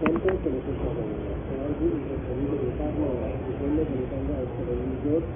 gente que les está dando. De que